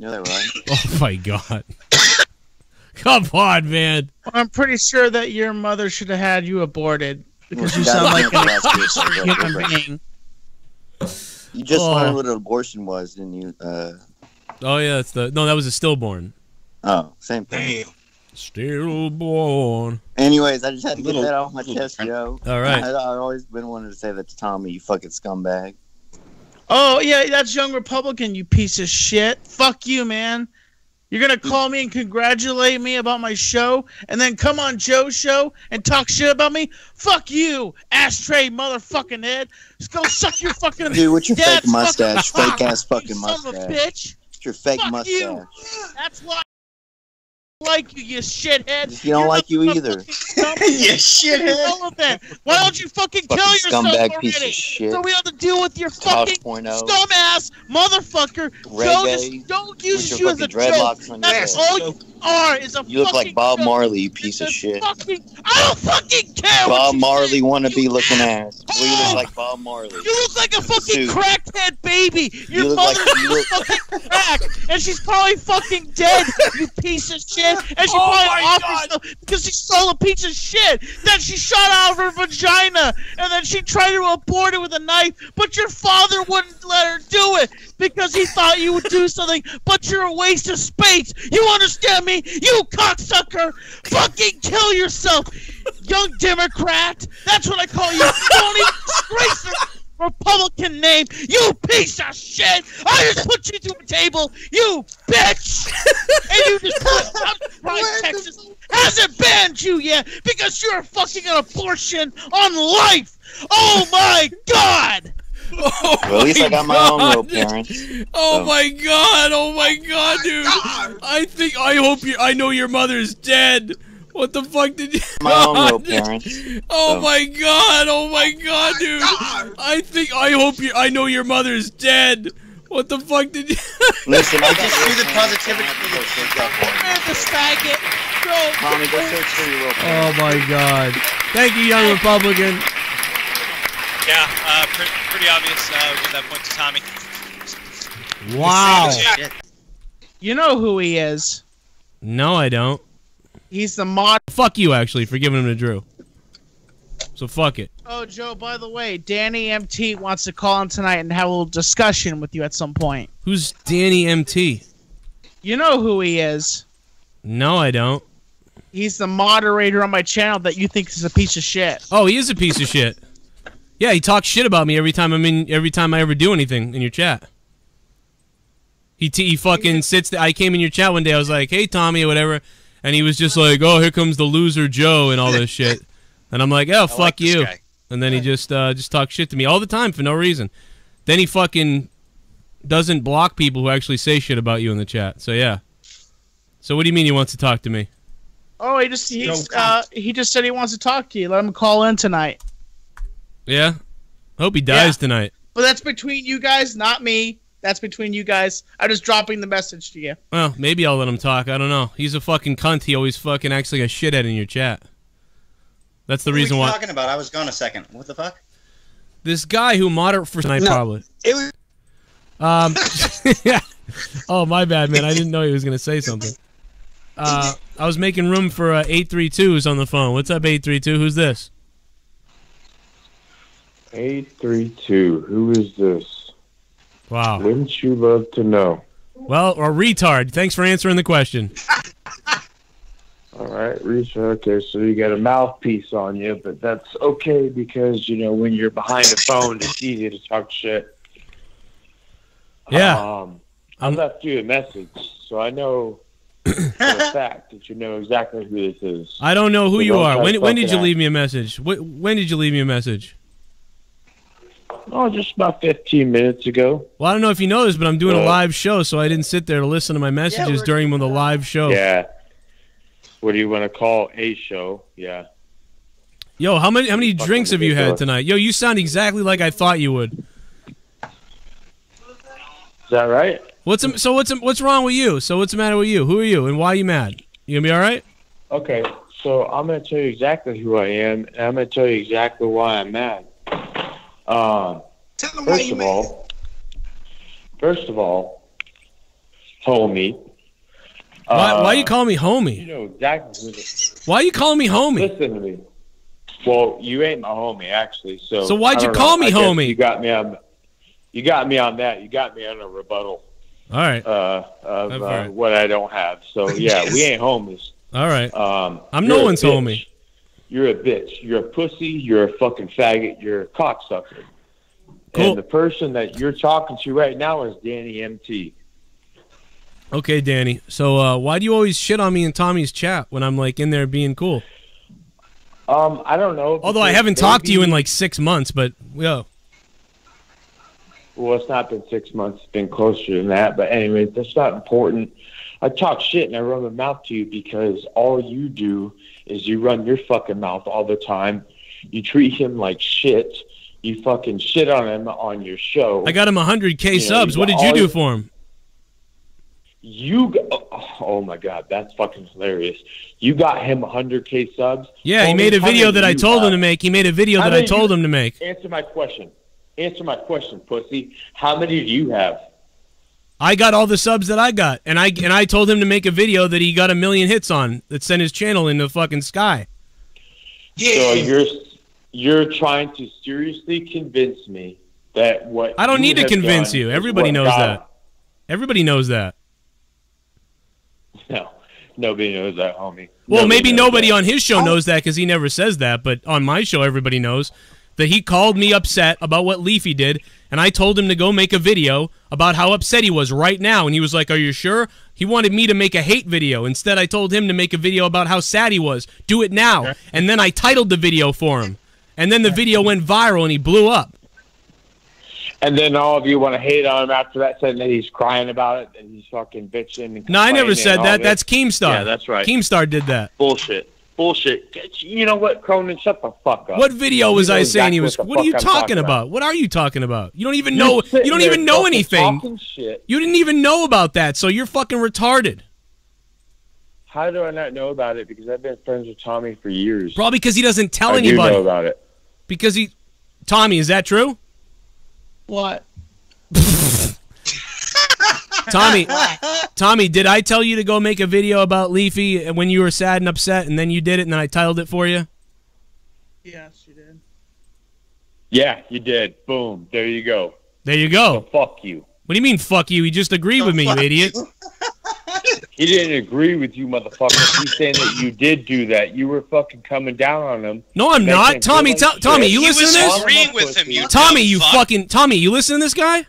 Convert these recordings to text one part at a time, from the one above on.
You know that, right? Oh my god. Come on, man. I'm pretty sure that your mother should have had you aborted because you Well, sound like an that's good. extra human being. You just Oh. learned what an abortion was, didn't you? Uh, Oh yeah, that's the no. That was a stillborn. oh, same thing. Stillborn. Anyways, I just had to get Little- that off my chest, yo. All right. I, I've always been wanting to say that to Tommy, you fucking scumbag. Oh yeah, that's young Republican, you piece of shit. Fuck you, man. You're gonna call me and congratulate me about my show, and then come on Joe's show and talk shit about me? Fuck you, ashtray motherfucking head. Just go suck your fucking Dude, what's your fake mustache? fucking Fake ass fucking you Son of a mustache. bitch. It's your fake Fuck mustache. you. That's why like you, you shithead. You don't You're like you either. you shithead. Why don't you fucking kill Fucking yourself scumbag already? piece of shit. So we have to deal with your Tosh fucking point oh. dumbass motherfucker. Joe Reggae. just don't use you as a joke. That's all you are is a You look fucking like Bob joke. Marley, you piece of shit. Fucking, I don't fucking care. what Bob you Marley say. wannabe You looking ass. ass. Well, you look like Bob Marley. You look like a fucking Suit. crackhead baby. Your You look like- you look- fucking crack, and she's probably fucking dead. You piece of shit. And she Oh probably my off God. herself because she stole a piece of shit. Then she shot out of her vagina, and then she tried to abort it with a knife. But your father wouldn't let her do it because he thought you would do something. But you're a waste of space. You understand me? You cocksucker! Fucking kill yourself, young Democrat. That's what I call you. Don't even disgrace your Republican name. You piece of shit! I just put you to a table, you bitch! and you just put I'm surprised Texas hasn't banned you yet because you're fucking an abortion on life. Oh my god! Oh Well, at least I got my own God. parents. Oh So- my god! Oh my oh god, dude! I think I hope you. I know your mother's dead. What the fuck did you? My own real God. parents. Oh So- my god! Oh my god, dude! I think I hope you. I know your mother's dead. What the fuck did you? Listen, I Just real do the positivity Go for the search up Man, them. the faggot. Go. Tommy, go search for your real oh my god! Thank you, young Republican. Yeah, uh, pretty, pretty obvious. Uh, give that point to Tommy. Wow. You know who he is. No, I don't. He's the mod. Fuck you, actually, for giving him to Drew. So fuck it. Oh, Joe, by the way, Danny MT wants to call in tonight and have a little discussion with you at some point. Who's Danny MT? You know who he is. No, I don't. He's the moderator on my channel that you think is a piece of shit. Oh, he is a piece of shit. Yeah, he talks shit about me every time I'm in. Every time I ever do anything in your chat. He t- he fucking sits. There. I came in your chat one day. I was like, "Hey, Tommy," or whatever, and he was just like, "Oh, here comes the loser Joe" and all this shit. And I'm like, "Oh, I fuck like you." guy. And then he just uh, just talks shit to me all the time for no reason. Then he fucking doesn't block people who actually say shit about you in the chat. So yeah. So what do you mean he wants to talk to me? Oh, he just he's, uh, he just said he wants to talk to you. Let him call in tonight. Yeah. Hope he dies tonight. But that's between you guys, not me. That's between you guys. I'm just dropping the message to you. Well, maybe I'll let him talk. I don't know. He's a fucking cunt. He always fucking acts like a shithead in your chat. That's the What are reason you why. talking about? I was gone a second. What the fuck? This guy who moderate for tonight No. probably. It was Um. oh my bad, man. I didn't know he was gonna say something. Uh, I was making room for uh, eight three two who's on the phone. What's up, eight three two? Who's this? 832. Who is this? Wow. Wouldn't you love to know? Well, or retard. Thanks for answering the question. All right, Risha. Okay, so you got a mouthpiece on you, but that's okay because, you know, when you're behind a phone, it's easy to talk shit. Yeah. Um, I left you a message, so I know for a fact that you know exactly who this is. I don't know who So you are. When, when did you leave me a message? Wh- When did you leave me a message? Oh, just about 15 minutes ago. Well, I don't know if you know this, but I'm doing a Uh, live show, so I didn't sit there to listen to my messages we're- during the live show. Yeah. What do you want to call a show? Yeah. Yo, how many how many Fucking drinks have you had ridiculous. tonight? Yo, you sound exactly like I thought you would. Is that right? What's the- so what's what's wrong with you? So what's the matter with you? Who are you and why are you mad? You gonna be all right? Okay, so I'm going to tell you exactly who I am, and I'm going to tell you exactly why I'm mad. Um, Tell them why first you of all, first of all, homie. Why, Uh, why you call me You homie? know exactly Why you calling me homie? Listen to me. Well, you ain't my homie, actually. So. So why'd you call know. me I homie? You got me on. You got me on that. You got me on a rebuttal All right, uh, of uh, all right. what I don't have. So yeah, we ain't homies. all right. Um, I'm no a one's bitch. homie. You're a bitch. You're a pussy. You're a fucking faggot. You're a cocksucker. Cool. And the person that you're talking to right now is Danny MT. Okay, Danny. So uh, why do you always shit on me in Tommy's chat when I'm like in there being cool? Um, I don't know. Although I haven't talked to you in like six months, but yo, Well, it's not been six months. It's been closer than that. But anyway, that's not important. I talk shit and I run my mouth to you because all you do is you run your fucking mouth all the time. You treat him like shit. You fucking shit on him on your show. I got him 100k You subs. What did you do for him? You, g- oh, oh my god, that's fucking hilarious. You got him 100k subs. Yeah, he made a video that I told him to make. He made a video How that I told you- him to make. Answer my question. Answer my question, pussy. How many do you have? I got all the subs that I got, and I and I told him to make a video that he got a million hits on that sent his channel into the fucking sky. So you're you're trying to seriously convince me that what I don't need to convince you. Everybody knows God- that. Everybody knows that. No, nobody knows that, homie. Well, maybe nobody that. on his show oh. knows that because he never says that. But on my show, everybody knows that he called me upset about what Leafy did, and I told him to go make a video about how upset he was right now. And he was like, "Are you sure?" He wanted me to make a hate video. Instead, I told him to make a video about how sad he was. Do it now. And then I titled the video for him. And then the video went viral, and he blew up. And then all of you want to hate on him after that, saying that he's crying about it and he's fucking bitching. And No, I never said that. That's Keemstar. Yeah, that's right. Keemstar did that. bullshit. Bullshit. You know what, Cronin? Shut the fuck up. What video was You know I saying he was? what What are you talking talking about? about. What are you talking about? You don't even You're know. You don't even know anything. talking shit. You didn't even know about that, so you're fucking retarded. How do I not know about it? Because I've been friends with Tommy for years. Probably because he doesn't tell I do anybody. know about it. Because he, Tommy, is that true? What? Tommy, Tommy, did I tell you to go make a video about Leafy when you were sad and upset, and then you did it, and then I titled it for you? Yes, you did. Yeah, you did. Boom. There you go. There you So go. fuck you. What do you mean, fuck you? He just agreed with me, you idiot. He didn't agree with you, motherfucker. He's saying that you did do that. You were fucking coming down on him. No, I'm not. Tommy, feel tell like Tommy, shit. you he listen was to this? agreeing with him. You Tommy, you fuck. fucking Tommy, you listen to this guy?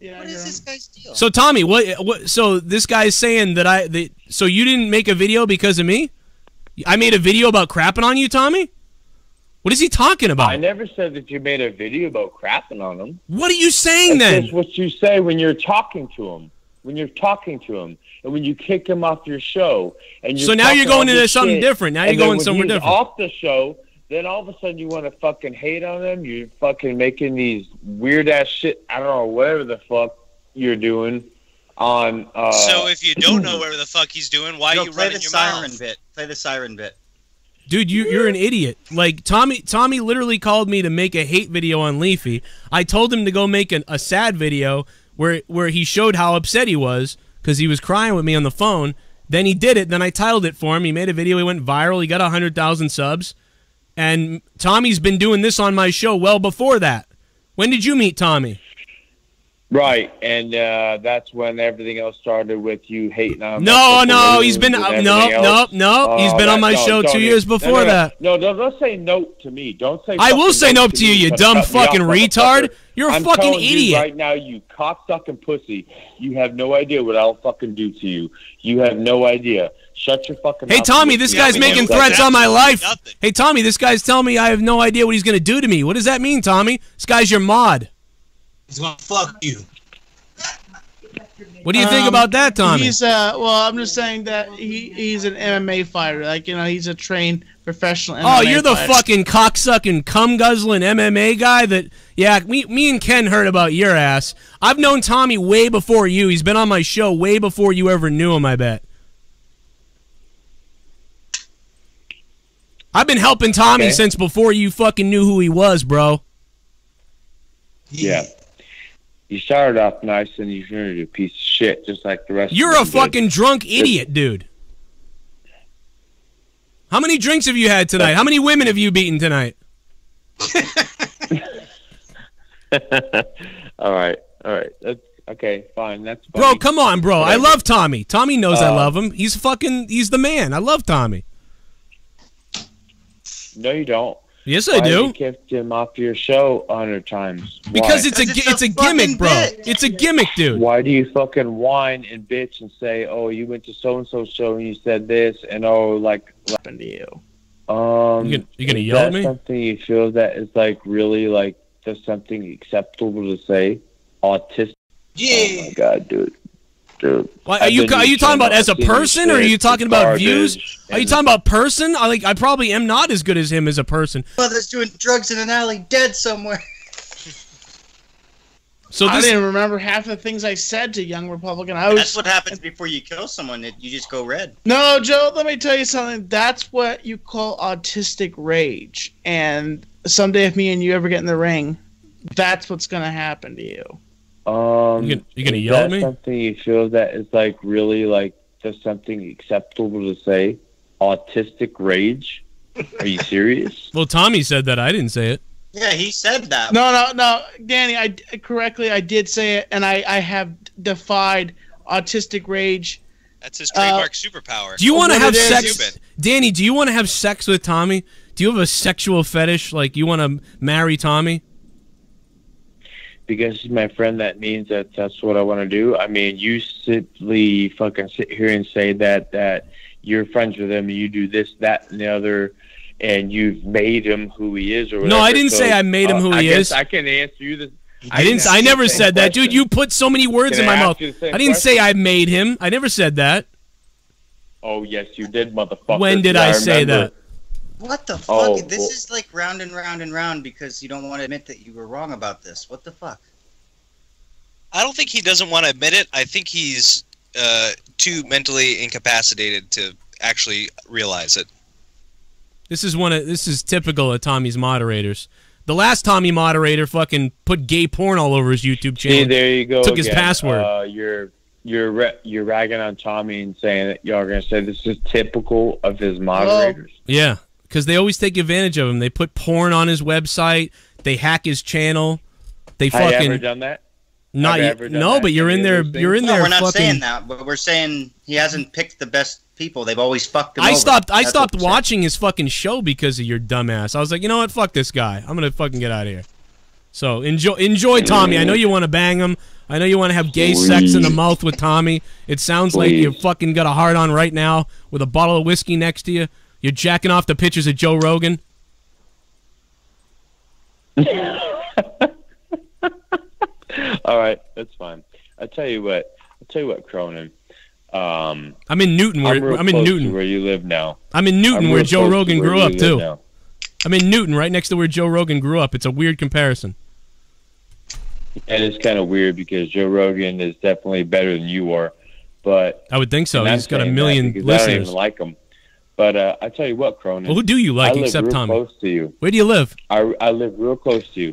Yeah, What I is heard this guy's deal? So Tommy, what, what? So this guy's saying that I, that, so you didn't make a video because of me? I made a video about crapping on you, Tommy. What is he talking about? I never said that you made a video about crapping on him. What are you saying That's then? just what you say when you're talking to him. When you're talking to him, and when you kick him off your show, and you're So now you're going into this something different. Now you're then going when somewhere he's different. Off the show, then all of a sudden you want to fucking hate on them. You're fucking making these weird ass shit. I don't know whatever the fuck you're doing on. Uh, So if you don't know where the fuck he's doing, why Yo, are you play running the your siren mouth? bit. Play the siren bit. Dude, you you're an idiot. Like Tommy Tommy literally called me to make a hate video on Leafy. I told him to go make an, a sad video where where he showed how upset he was because he was crying with me on the phone. Then he did it. Then I titled it for him. He made a video. He went viral. He got hundred thousand subs. And Tommy's been doing this on my show well before that. When did you meet Tommy? right, and uh, that's when everything else started with you hating on. him. No, no, he's been uh, no, no, no. He's Oh, been on my no, show two years no, before no, no. that. No, don't, don't say note to me. Don't say. I will say note to you, you dumb fucking retard. You're a I'm fucking idiot. right now, you cocksucking pussy. You have no idea what I'll fucking do to you. You have no idea. Shut your fucking Hey mouth. Tommy, this guy's to me. making threats on my life. Nothing. Hey Tommy, this guy's telling me I have no idea what he's gonna do to me. What does that mean, Tommy? This guy's your mod. He's gonna fuck you. What do you think Um, about that, Tommy? He's uh well, I'm just saying that he he's an MMA fighter. Like you know, he's a trained professional. MMA Oh, you're the fighter. fucking cocksucking, cum guzzling MMA guy that. Yeah, me, me and Ken heard about your ass. I've known Tommy way before you. He's been on my show way before you ever knew him. I bet. I've been helping Tommy Okay. since before you fucking knew who he was, bro. Yeah. You started off nice and you turned into a piece of shit just like the rest. Of You're a them did. fucking drunk idiot, dude. How many drinks have you had tonight? How many women have you beaten tonight? all right, all right. That's okay. Fine. That's Bro, come on, bro. I love Tommy. Tommy knows I Uh, love him. He's fucking he's the man. I love Tommy. No, you don't. Yes, I Why do. You kicked him off your show a hundred times. Why? Because it's a it's it's a a gimmick, bro. bit. It's a gimmick, dude. Why do you fucking whine and bitch and say, "Oh, you went to so and so show and you said this," and oh, like, happened to you? um, You gonna- you gonna yell at that me? Something you feel that is like really like just something acceptable to say? Autistic. Yeah. Oh my god, dude, dude. Why, are I've you are you talking about as a I've seen this person, or are you talking about views? Are you talking about person? I like I probably am not as good as him as a person. Mother's doing drugs in an alley, dead somewhere. So I didn't remember half the things I said to Young Republican. I was That's what happens before you kill someone. That you just go red. No, Joe, let me tell you something. That's what you call autistic rage. And someday, if me and you ever get in the ring, that's what's going to happen to you. Um, You gonna- you gonna yell at me? Something you feel that is like really like just something acceptable to say? Autistic rage? Are you serious? well, Tommy said that. I didn't say it. Yeah, he said that. No, no, no. Danny, I correctly, I did say it, and I, I have defied autistic rage. That's his trademark superpower. Do you want to have sex, Stupid. Danny? Do you want to have sex with Tommy? Do you have a sexual fetish? Like you want to marry Tommy? Because he's my friend, that means that that's what I want to do. I mean, you simply fucking sit here and say that that you're friends with him, you do this, that, and the other, and you've made him who he is, or whatever. No, I didn't So, say I made him uh, who I he guess is. I can answer you this. I didn't. I never said that, dude. You put so many words Can in I my mouth. you the same I didn't say? I made him. I never said that. Oh yes, you did, motherfucker. When did I say remember. that? What the fuck? Oh, this well- is like round and round and round because you don't want to admit that you were wrong about this. What the fuck? I don't think he doesn't want to admit it. I think he's uh, too mentally incapacitated to actually realize it. This is one of this is typical of Tommy's moderators. The last Tommy moderator fucking put gay porn all over his YouTube See, channel. there you go. Took his password. Uh, you're you're ra- you're ragging on Tommy and saying that y'all are gonna say this is typical of his moderators. Yeah, because they always take advantage of him. They put porn on his website. They hack his channel. They fucking. Have you ever done that? not yet. No, that? but you're in there. You're in No, there. we're not fucking. saying that. But we're saying he hasn't picked the best people. They've always fucked him I over. stopped. I That's stopped what saying. watching his fucking show because of your dumbass. I was like, you know what? Fuck this guy. I'm gonna fucking get out of here. So enjoy, enjoy Tommy. I know you want to bang him. I know you want to have gay sex in the mouth with Tommy. It sounds like you Please. fucking got a hard on right now with a bottle of whiskey next to you. You're jacking off the pictures of Joe Rogan. All right, that's fine. I tell you what. I tell you what, Cronin. Um, I'm in Newton. Where I'm, I'm in Newton. where you live now. I'm in Newton, I'm where Joe to Rogan where grew up too. now. I'm in Newton, right next to where Joe Rogan grew up. It's a weird comparison. And it's kind of weird because Joe Rogan is definitely better than you are, but I would think so. He's got a million because I don't even like him. But uh, I tell you what, Cronin. Well, who do you like I live except real Tommy? close to you. Where do you live? I, I live real close to you.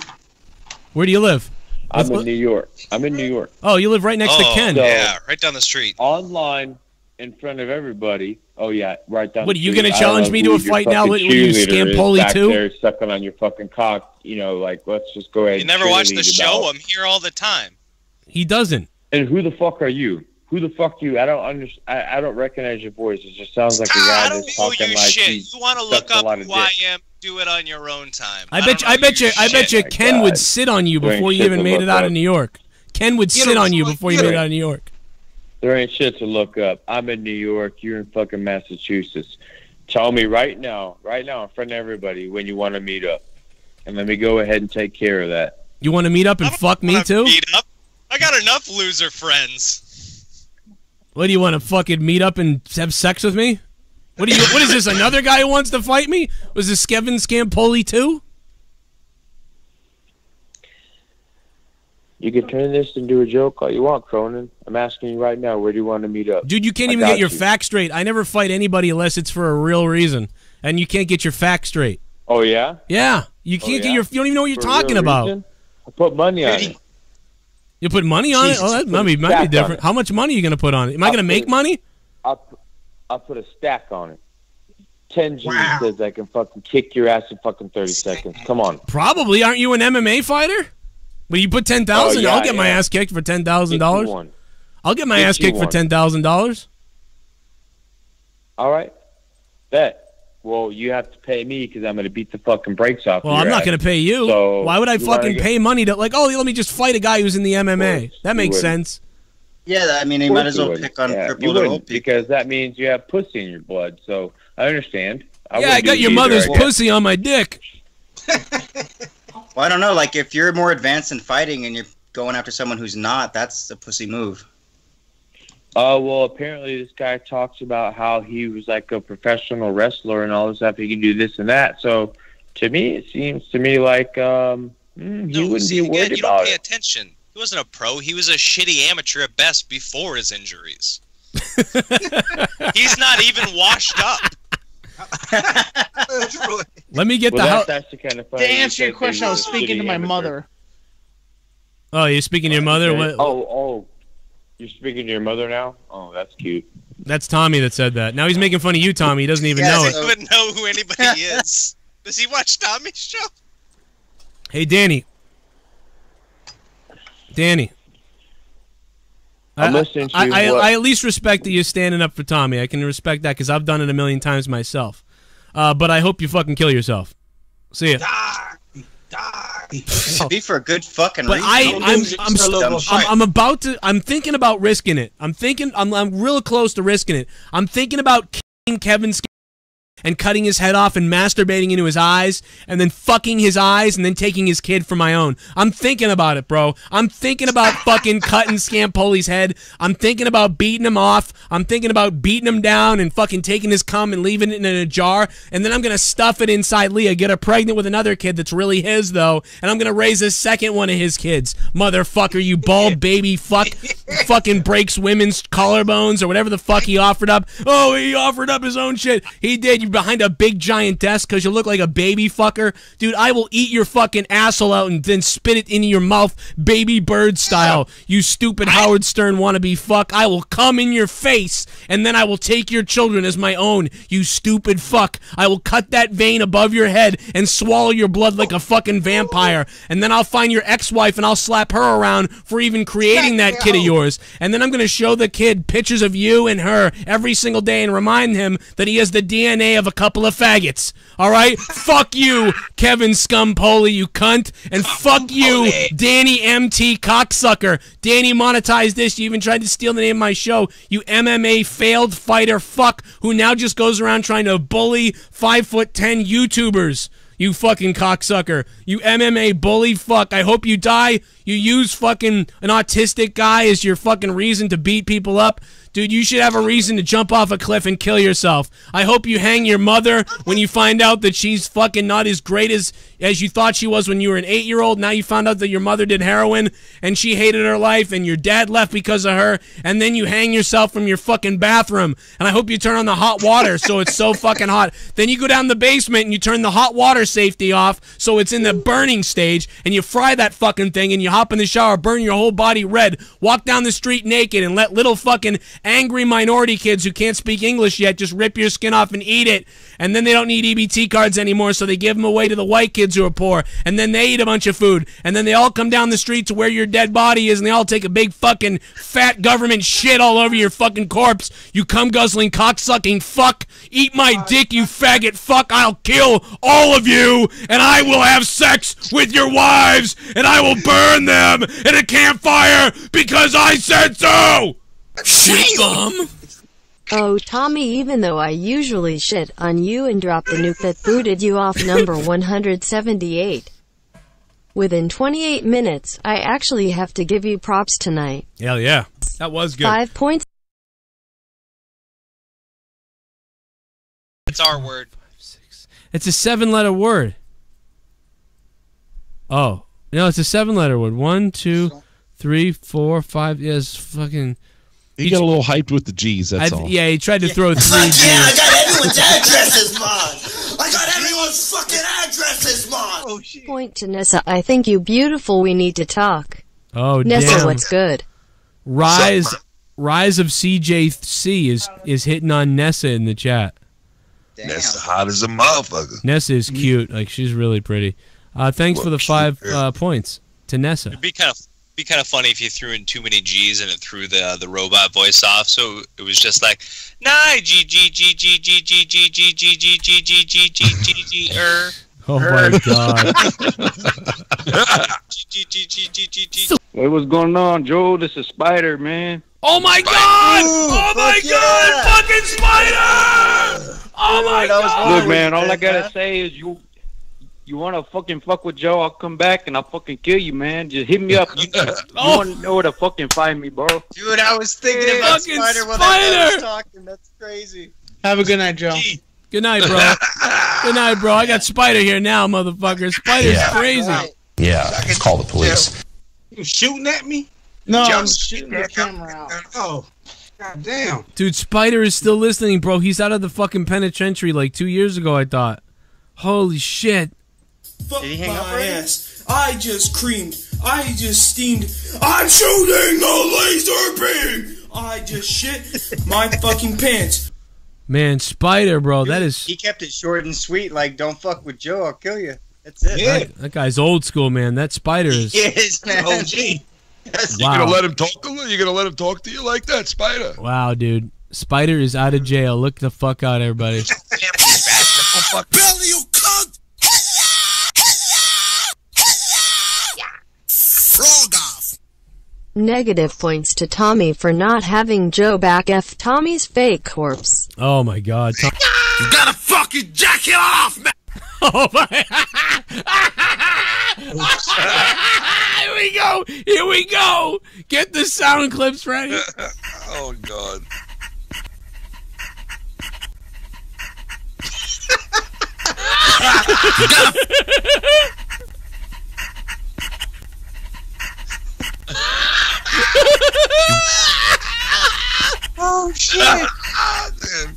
Where do you live? I'm What- in New York. I'm in New York. Oh, you live right next oh, to Ken. So- yeah, right down the street. Online, in front of everybody. Oh yeah, right down. What, the are you gonna challenge me to a fight now? fucking What- what, you cheerleader is Scampoli back too? There sucking on your fucking cock. You know, like let's just go ahead. You never watch the show. about- I'm here all the time. He doesn't. And who the fuck are you? Who the fuck you? I don't understand. I, I don't recognize your voice. It just sounds like a I guy don't that's owe talking you like shit. he's You want to look up lot of who I am? Do it on your own time. I don't bet you. I bet you. I bet you. shit. Ken would sit on you before you even made it out up. of New York. Ken would You sit on you like, before you you made it out of New York. There ain't shit to look up. I'm in New York. You're in fucking Massachusetts. Tell me right now, right now, in front of everybody, when you want to meet up, and let me go ahead and take care of that. You want to meet up and fuck me too? Meet up. I got enough loser friends. What do you want to fucking meet up and have sex with me? What do you? What is this? Another guy who wants to fight me? Was this Kevin Scampoli too? You can turn this into a joke all you want, Cronin. I'm asking you right now, where do you want to meet up? Dude, you can't I even get your you. facts straight. I never fight anybody unless it's for a real reason, and you can't get your facts straight. Oh yeah, Yeah, you can't oh, get yeah? your. You don't even know what you're For talking about. I put money on it. You put money on it? Oh, that might be, might be different. How much money are you going to put on it? Am I I'll going to make it- money? I'll I'll put a stack on it. Ten G Wow. says I can fucking kick your ass in fucking thirty seconds. Come on. Probably. Aren't you an MMA fighter? Well, you put ten thousand. Oh, yeah, I'll get my ass kicked for ten thousand Get you dollars. I'll get my Get ass you kicked for ten thousand dollars. All right. Bet. Well, you have to pay me because I'm going to beat the fucking brakes off. Well, your I'm not going to pay you. So, Why would I fucking get- pay money to like? Oh, let me just fight a guy who's in the MMA. course, That makes sense. Yeah, I mean, he might as well wouldn't. pick on yeah, crippled you or old people. because that means you have pussy in your blood. So I understand. I yeah, I got your either, mother's I pussy on my dick. Well, I don't know. Like, if you're more advanced in fighting and you're going after someone who's not, that's a pussy move. Uh, well, apparently this guy talks about how he was like a professional wrestler and all this stuff. He can do this and that. So to me, it seems to me like um, mm, he No, wouldn't see, be worried again, you don't pay it. attention. He wasn't a pro. He was a shitty amateur at best before his injuries. He's not even washed up. Let me get Well, the that's how. actually kind of To answer your question, I was was speaking to my amateur. mother. Oh, you're speaking to your mother. Okay. What? Oh, oh, you're speaking to your mother now? Oh, that's cute. That's Tommy that said that. Now he's making fun of you, Tommy. He doesn't even Yeah, know He it. so- wouldn't know who anybody is. Does he watch Tommy's show? Hey, Danny. Danny. I'm I- listening to I, you. I, What? I at least respect that you're standing up for Tommy. I can respect that because I've done it a million times myself. Uh, but I hope you fucking kill yourself. See ya. Die, die. Should be for a good fucking But reason. I, I'm, I'm, son of a I'm. I'm about to. I'm thinking about risking it. I'm thinking. I'm, I'm real close to risking it. I'm thinking about killing Kevin Sc- and cutting his head off and masturbating into his eyes and then fucking his eyes and then taking his kid for my own. I'm thinking about it, bro. I'm thinking about fucking cutting Scampoli's head. I'm thinking about beating him off. I'm thinking about beating him down and fucking taking his cum and leaving it in a jar. And then I'm gonna stuff it inside Leah, get her pregnant with another kid that's really his though, and I'm gonna raise a second one of his kids. Motherfucker, you bald baby fuck, fucking breaks women's collarbones or whatever the fuck he offered up. Oh, he offered up his own shit. He did. You behind a big giant desk because you look like a baby fucker, dude. I will eat your fucking asshole out and then spit it into your mouth, baby bird style. You stupid Howard Stern wannabe fuck. I will come in your face and then I will take your children as my own. You stupid fuck. I will cut that vein above your head and swallow your blood like a fucking vampire. And then I'll find your ex-wife and I'll slap her around for even creating that kid of yours. And then I'm gonna show the kid pictures of you and her every single day and remind him that he has the DNA of a couple of faggots. All right, fuck you, Kevin Scumpoli, you cunt, and fuck you, Danny MT cocksucker. Danny monetized this. You even tried to steal the name of my show. You MMA failed fighter fuck who now just goes around trying to bully five foot ten YouTubers. You fucking cocksucker. You MMA bully fuck. I hope you die. You use fucking an autistic guy as your fucking reason to beat people up. Dude, you should have a reason to jump off a cliff and kill yourself. I hope you hang your mother when you find out that she's fucking not as great as as you thought she was when you were an 8-year-old. Now you found out that your mother did heroin and she hated her life and your dad left because of her and then you hang yourself from your fucking bathroom. And I hope you turn on the hot water so it's so fucking hot. Then you go down the basement and you turn the hot water safety off so it's in the burning stage and you fry that fucking thing and you hop in the shower, burn your whole body red, walk down the street naked and let little fucking angry minority kids who can't speak English yet just rip your skin off and eat it. And then they don't need EBT cards anymore, so they give them away to the white kids who are poor. And then they eat a bunch of food. And then they all come down the street to where your dead body is and they all take a big fucking fat government shit all over your fucking corpse. You cum guzzling, cocksucking fuck. Eat my dick, you faggot fuck. I'll kill all of you and I will have sex with your wives and I will burn them in a campfire because I said so! Shit bum! Oh, Tommy, even though I usually shit on you and drop the nuke that booted you off number 178. Within 28 minutes, I actually have to give you props tonight. Hell yeah. That was good. Five points. It's our word. Five, six. It's a seven letter word. Oh. No, it's a seven letter word. One, two, three, four, five. Yes, fucking. He got a little hyped with the G's. That's I, all. yeah, he tried to throw three Fuck yeah, I G's. got everyone's addresses, man! I got everyone's fucking addresses, man! Oh, Point to Nessa. I think you beautiful. We need to talk. Oh Nessa, damn! what's good? Rise, Rise of CJC is is hitting on Nessa in the chat. Nessa hot as a motherfucker. Nessa is cute. Like she's really pretty. Uh, thanks for the five uh, points to Nessa. It'd be kind of be kind of funny if you threw in too many G's and it threw the the robot voice off. So it was just like nine G G G G G G G G G G G G G G G G er. Oh my god! G G G G G G. Hey, what's going on, Joe? This is Spider, man. Oh my god! Oh my god! Fucking Spider! Oh my god! Look, man, all I gotta say is you you wanna fucking fuck with Joe, I'll come back and I'll fucking kill you, man. Just hit me up. You, you Oh. wanna know where to fucking find me, bro. Dude, I was thinking about Fucking Spider while that guy Spider! was talking. That's crazy. Have a good night, Joe. Good night, bro. Good night, bro. I got Spider here now, motherfucker. Spider's Yeah. crazy. Yeah, call the police. You shooting at me? No, Joe, I'm shooting the camera out. Oh, god damn. Dude, Spider is still listening, bro. He's out of the fucking penitentiary like two years ago, I thought. Holy shit. Fuck Did he hang my up already? ass. I just creamed. I just steamed. I'm shooting a laser beam. I just shit my fucking pants. Man, Spider, bro, that is He kept it short and sweet, like "Don't fuck with Joe, I'll kill you." That's it. Yeah. that, that guy's old school, man. That Spider is Yes, man. OG. You wow. gonna let him talk to you? You gonna let him talk to you like that, Spider? Wow, dude. Spider is out of jail. Look the fuck out, everybody. Belly, you cunt! Frog off! Negative points to Tommy for not having Joe back F Tommy's fake corpse. Oh my god. Tom- You gotta fucking jack it off, man! oh my Here we go. Here we go. Get the sound clips ready. oh God. Oh shit. Dude,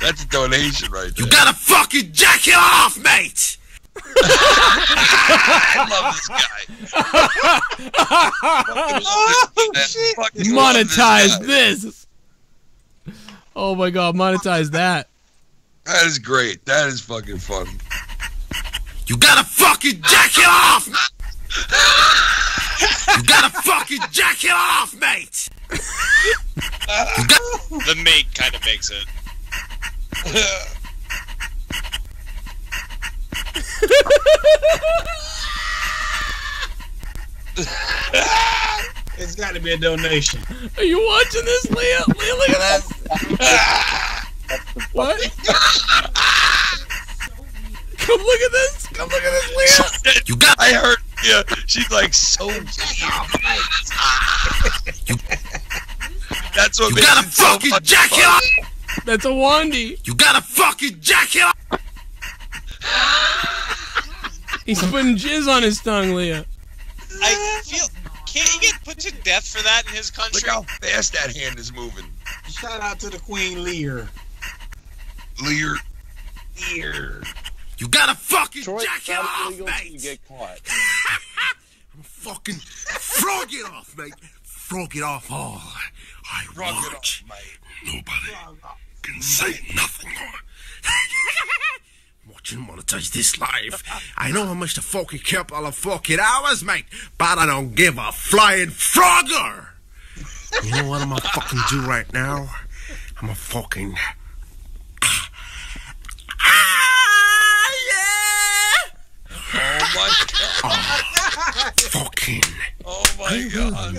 That's a donation right there. You gotta fucking jack it off, mate! I love this guy. Oh shit. Fucking this Monetize guy. this. Oh my god, monetize that. That is great. That is fucking fun. You gotta fucking jack it off! you gotta fucking jack it off, mate! The mate kind of makes it. It's got to be a donation. Are you watching this, Leah? Leah, look at this. what? Come look at this. Come look at this, Leah. You got. I heard. Yeah, she's like so. That's what You makes gotta it so fucking fucking jack it fun. That's a Wandy. You gotta fucking jack it off! He's putting jizz on his tongue, Leah. I feel. Can't he get put to death for that in his country? Look country? how fast that hand is moving. Shout out to the Queen Lear. Lear. Lear. You gotta fucking Detroit, jack it not off, illegal till you mate! get caught. Fucking frog it off, mate! Frog it off all. I it watch. off, mate. Nobody can say nothing more. Watching monetize this live. I know how much the fucking kept all the fucking hours, mate, but I don't give a flying frogger. You know what I'm gonna fucking do right now? I'm gonna fucking. Ah, yeah! Oh my god. Fucking. Oh my god.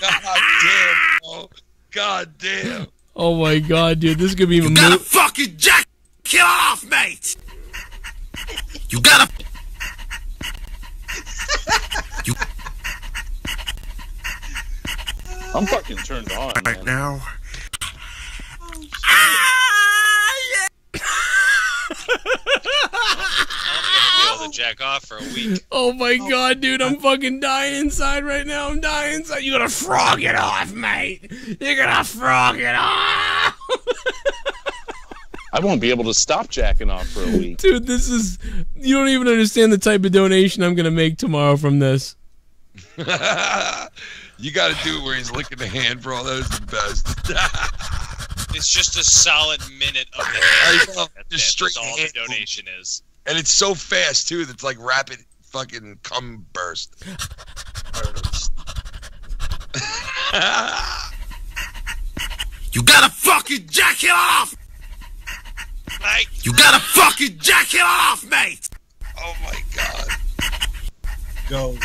God damn, bro. Oh, god damn. Oh my god, dude, this is gonna be a You gotta fucking jack it off, mate! You gotta. You I'm fucking turned on. Right now. I'm gonna be able to jack off for a week. Oh my oh. god, dude, I'm fucking dying inside right now. I'm dying inside. You gotta frog it off, mate. You're gonna frog it off. I won't be able to stop jacking off for a week. Dude, this is. You don't even understand the type of donation I'm gonna make tomorrow from this. you got to do it where he's licking the hand, bro. That is the best. It's just a solid minute of the I know, That's just straight That's all hand the donation is. And it's so fast too. That's like rapid fucking cum burst. You gotta fucking jack it off! Mate. You gotta fucking jack it off, mate! Oh my god. Go.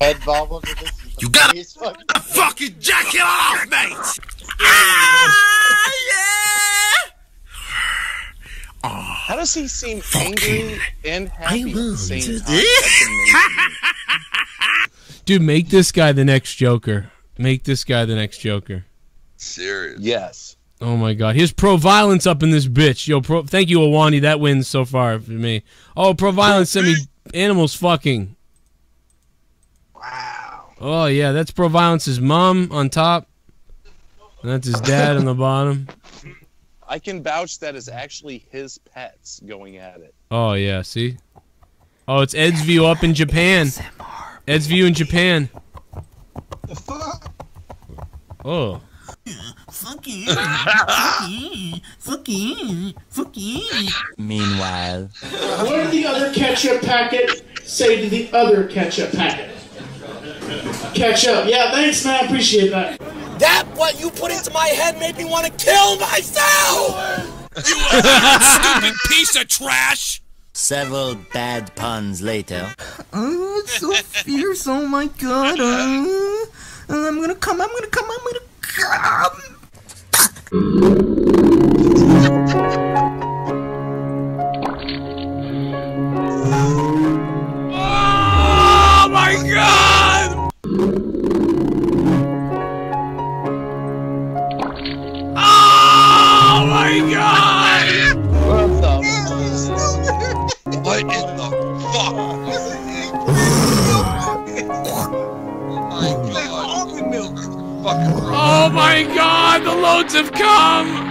Head bobbles with this. You gotta fucking- fucking jack it off, mate! Ah, Ah, How does he seem angry and happy at the same time? That's amazing. Dude, make this guy the next Joker. Make this guy the next Joker. Serious. Yes. Oh my god. Here's pro violence up in this bitch. Yo, pro thank you, Awani. That wins so far for me. Oh, pro violence sent me animals fucking. Wow. Oh yeah, that's pro violence's mom on top. And that's his dad on the bottom. I can vouch that is actually his pets going at it. Oh yeah, see? Oh, it's Ed's view up in Japan. Ed's view in Japan. The fuck? Oh. Fuck you. Fuck you. Fuck you. Fuck you. Meanwhile, What did the other ketchup packet say to the other ketchup packet? Ketchup. Yeah, thanks, man. I appreciate that. That what you put into my head made me want to kill myself! You stupid piece of trash! several bad puns later. Oh, it's so fierce. Oh my god. Uh, I'm gonna come. I'm gonna come. I'm gonna come. My god, the loads have come!